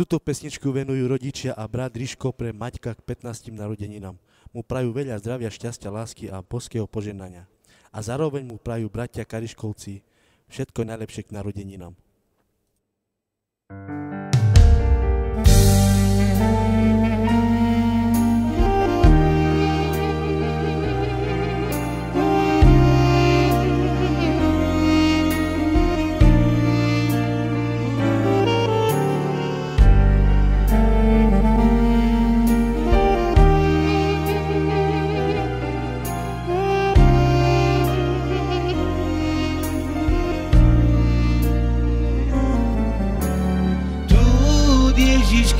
Tuto pesničku venujú rodičia a brat Ríško pre Maťka k 15. narodeninám. Mu prajú veľa zdravia, šťastia, lásky a boského poženania. A zároveň mu prajú bratia Kariškovci všetko najlepšie k narodeninám.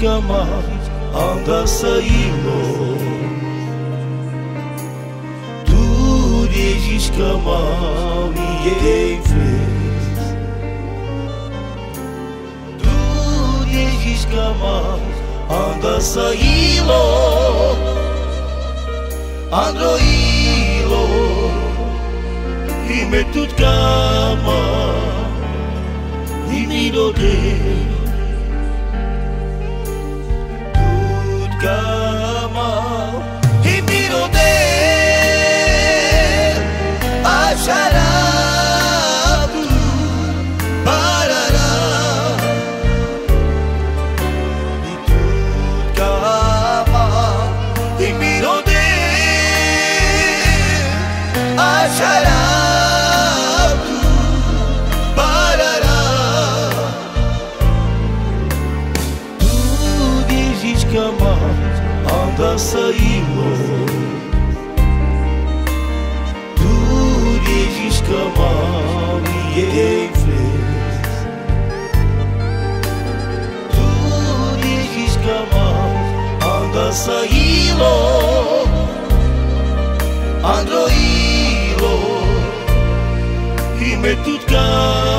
Cama anda saindo Tu dizes que a mal ninguém fez Tu dizes que a mal anda saindo Androilo E me tudo cama E me your marks anda the seaboard. Who did you scum on the place? Who did you? Andro ilo, ime tut.